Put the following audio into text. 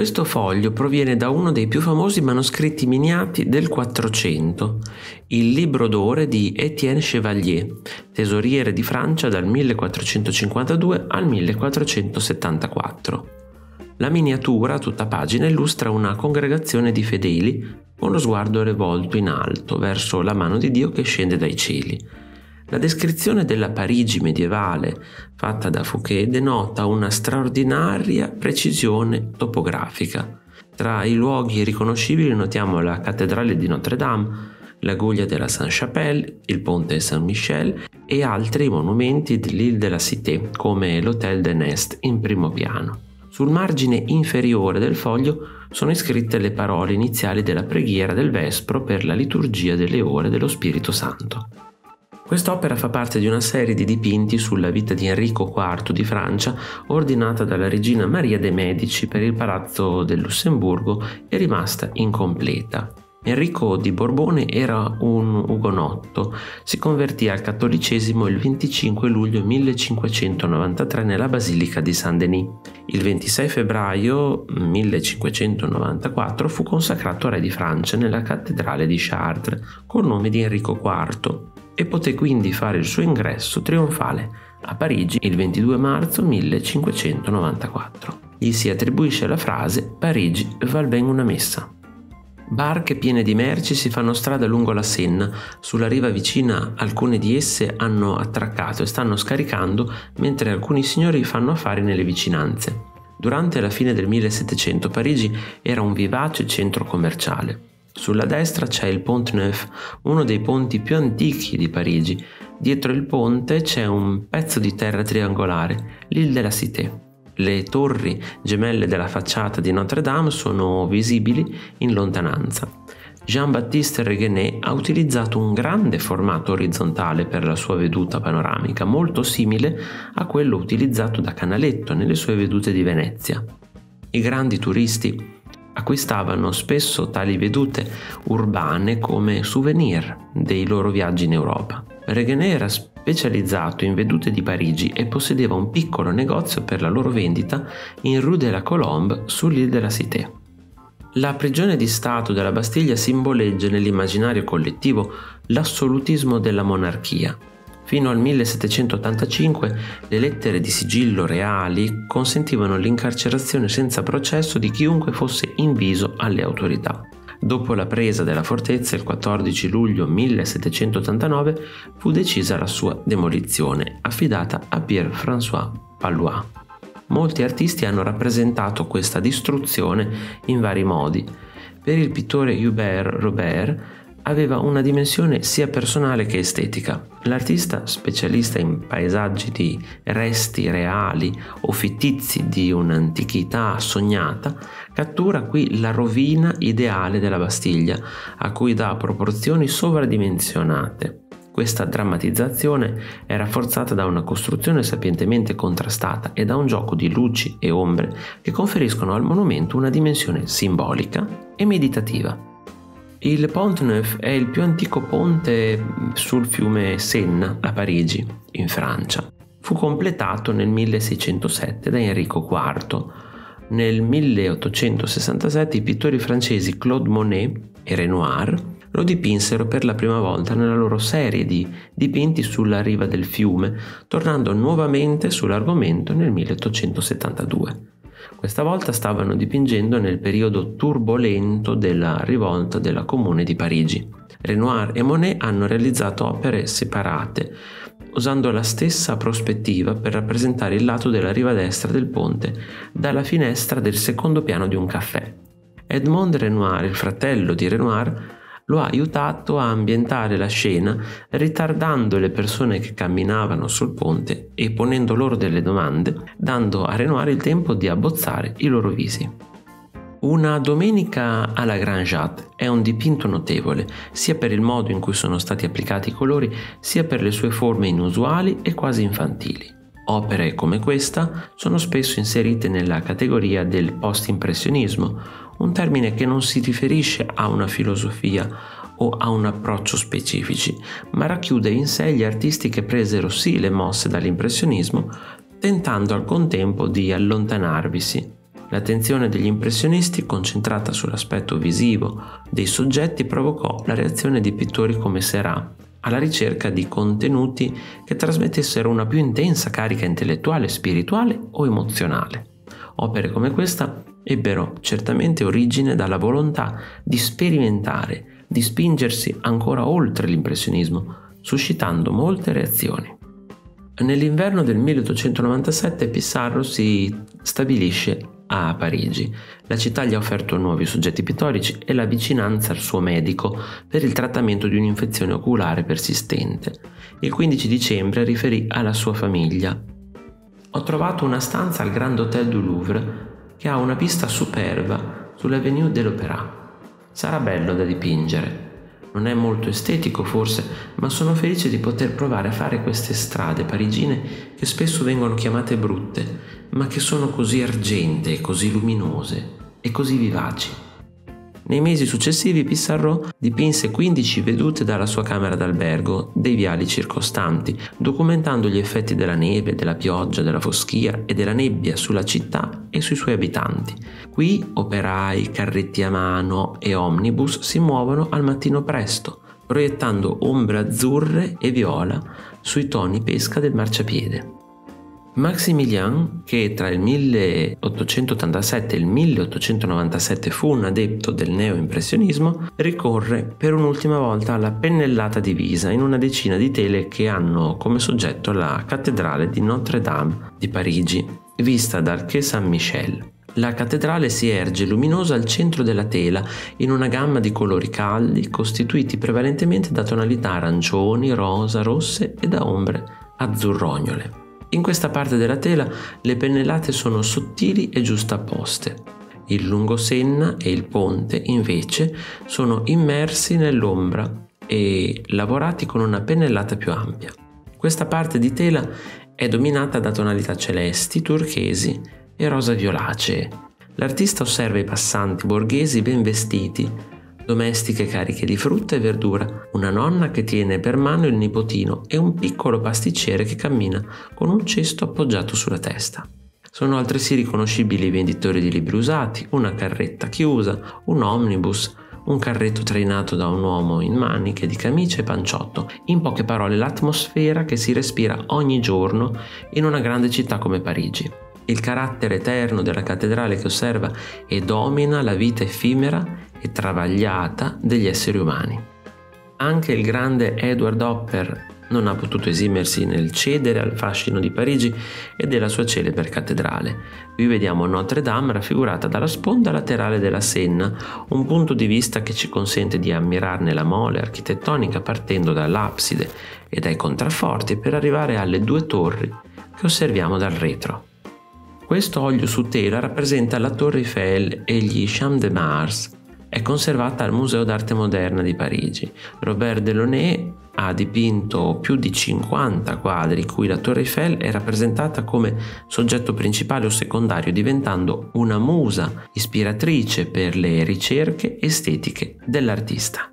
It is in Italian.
Questo foglio proviene da uno dei più famosi manoscritti miniati del Quattrocento, il Libro d'Ore di Étienne Chevalier, tesoriere di Francia dal 1452 al 1474. La miniatura, tutta pagina, illustra una congregazione di fedeli con lo sguardo rivolto in alto verso la mano di Dio che scende dai cieli. La descrizione della Parigi medievale fatta da Fouquet denota una straordinaria precisione topografica. Tra i luoghi riconoscibili notiamo la cattedrale di Notre Dame, la guglia della Saint-Chapelle, il ponte Saint-Michel e altri monumenti dell'Île de la Cité come l'Hôtel de Nest in primo piano. Sul margine inferiore del foglio sono iscritte le parole iniziali della preghiera del Vespro per la liturgia delle ore dello Spirito Santo. Quest'opera fa parte di una serie di dipinti sulla vita di Enrico IV di Francia, ordinata dalla regina Maria de' Medici per il Palazzo del Lussemburgo e rimasta incompleta. Enrico di Borbone era un ugonotto, si convertì al cattolicesimo il 25 luglio 1593 nella Basilica di Saint-Denis. Il 26 febbraio 1594 fu consacrato re di Francia nella cattedrale di Chartres col nome di Enrico IV e poté quindi fare il suo ingresso trionfale a Parigi il 22 marzo 1594. Gli si attribuisce la frase Parigi val ben una messa. Barche piene di merci si fanno strada lungo la Senna. Sulla riva vicina alcune di esse hanno attraccato e stanno scaricando, mentre alcuni signori fanno affari nelle vicinanze. Durante la fine del 1700 Parigi era un vivace centro commerciale. Sulla destra c'è il Pont Neuf, uno dei ponti più antichi di Parigi. Dietro il ponte c'è un pezzo di terra triangolare, l'Île de la Cité. Le torri gemelle della facciata di Notre Dame sono visibili in lontananza. Jean-Baptiste Reguenet ha utilizzato un grande formato orizzontale per la sua veduta panoramica, molto simile a quello utilizzato da Canaletto nelle sue vedute di Venezia. I grandi turisti acquistavano spesso tali vedute urbane come souvenir dei loro viaggi in Europa. Reguenet era specializzato in vedute di Parigi e possedeva un piccolo negozio per la loro vendita in Rue de la Colombe sull'Île de la Cité. La prigione di Stato della Bastiglia simboleggia nell'immaginario collettivo l'assolutismo della monarchia, Fino al 1785 le lettere di sigillo reali consentivano l'incarcerazione senza processo di chiunque fosse inviso alle autorità. Dopo la presa della fortezza il 14 luglio 1789 fu decisa la sua demolizione, affidata a Pierre-François Palois. Molti artisti hanno rappresentato questa distruzione in vari modi. Per il pittore Hubert Robert aveva una dimensione sia personale che estetica. L'artista, specialista in paesaggi di resti reali o fittizi di un'antichità sognata, cattura qui la rovina ideale della Bastiglia, a cui dà proporzioni sovradimensionate. Questa drammatizzazione è rafforzata da una costruzione sapientemente contrastata e da un gioco di luci e ombre che conferiscono al monumento una dimensione simbolica e meditativa. Il Pont Neuf è il più antico ponte sul fiume Senna a Parigi, in Francia. Fu completato nel 1607 da Enrico IV. Nel 1867 i pittori francesi Claude Monet e Renoir lo dipinsero per la prima volta nella loro serie di dipinti sulla riva del fiume, tornando nuovamente sull'argomento nel 1872. Questa volta stavano dipingendo nel periodo turbolento della rivolta della Comune di Parigi. Renoir e Monet hanno realizzato opere separate, usando la stessa prospettiva per rappresentare il lato della riva destra del ponte dalla finestra del secondo piano di un caffè. Edmond Renoir, il fratello di Renoir, lo ha aiutato a ambientare la scena ritardando le persone che camminavano sul ponte e ponendo loro delle domande, dando a Renoir il tempo di abbozzare i loro visi. Una domenica alla Grand Jatte è un dipinto notevole, sia per il modo in cui sono stati applicati i colori, sia per le sue forme inusuali e quasi infantili. Opere come questa sono spesso inserite nella categoria del post-impressionismo, un termine che non si riferisce a una filosofia o a un approccio specifici, ma racchiude in sé gli artisti che presero sì le mosse dall'impressionismo, tentando al contempo di allontanarvisi L'attenzione degli impressionisti, concentrata sull'aspetto visivo dei soggetti, provocò la reazione di pittori come Seurat, alla ricerca di contenuti che trasmettessero una più intensa carica intellettuale, spirituale o emozionale. Opere come questa ebbero certamente origine dalla volontà di sperimentare, di spingersi ancora oltre l'impressionismo, suscitando molte reazioni. Nell'inverno del 1897 Pissarro si stabilisce a Parigi. La città gli ha offerto nuovi soggetti pittorici e la vicinanza al suo medico per il trattamento di un'infezione oculare persistente. Il 15 dicembre riferì alla sua famiglia. Ho trovato una stanza al Grand Hotel du Louvre che ha una vista superba sull'Avenue de l'Opéra. Sarà bello da dipingere. Non è molto estetico forse, ma sono felice di poter provare a fare queste strade parigine che spesso vengono chiamate brutte, ma che sono così argentee, così luminose e così vivaci. Nei mesi successivi Pissarro dipinse 15 vedute dalla sua camera d'albergo dei viali circostanti, documentando gli effetti della neve, della pioggia, della foschia e della nebbia sulla città e sui suoi abitanti. Qui operai, carretti a mano e omnibus si muovono al mattino presto, proiettando ombre azzurre e viola sui toni pesca del marciapiede. Maximilien, che tra il 1887 e il 1897 fu un adepto del neoimpressionismo, ricorre per un'ultima volta alla pennellata divisa in una decina di tele che hanno come soggetto la cattedrale di Notre-Dame di Parigi, vista dal Quai Saint-Michel. La cattedrale si erge luminosa al centro della tela in una gamma di colori caldi costituiti prevalentemente da tonalità arancioni, rosa, rosse e da ombre azzurrognole. In questa parte della tela le pennellate sono sottili e giustapposte. Il lungosenna e il ponte invece sono immersi nell'ombra e lavorati con una pennellata più ampia. Questa parte di tela è dominata da tonalità celesti, turchesi e rosa violacee. L'artista osserva i passanti borghesi ben vestiti, domestiche cariche di frutta e verdura, una nonna che tiene per mano il nipotino e un piccolo pasticcere che cammina con un cesto appoggiato sulla testa. Sono altresì riconoscibili i venditori di libri usati, una carretta chiusa, un omnibus, un carretto trainato da un uomo in maniche di camicia e panciotto, in poche parole l'atmosfera che si respira ogni giorno in una grande città come Parigi. Il carattere eterno della cattedrale che osserva e domina la vita effimera e travagliata degli esseri umani. Anche il grande Edward Hopper non ha potuto esimersi nel cedere al fascino di Parigi e della sua celebre cattedrale. Qui vediamo Notre Dame raffigurata dalla sponda laterale della Senna, un punto di vista che ci consente di ammirarne la mole architettonica partendo dall'abside e dai contrafforti per arrivare alle due torri che osserviamo dal retro. Questo olio su tela rappresenta la Torre Eiffel e gli Champs de Mars, è conservata al Museo d'arte moderna di Parigi. Robert Delaunay ha dipinto più di 50 quadri in cui la Torre Eiffel è rappresentata come soggetto principale o secondario, diventando una musa ispiratrice per le ricerche estetiche dell'artista.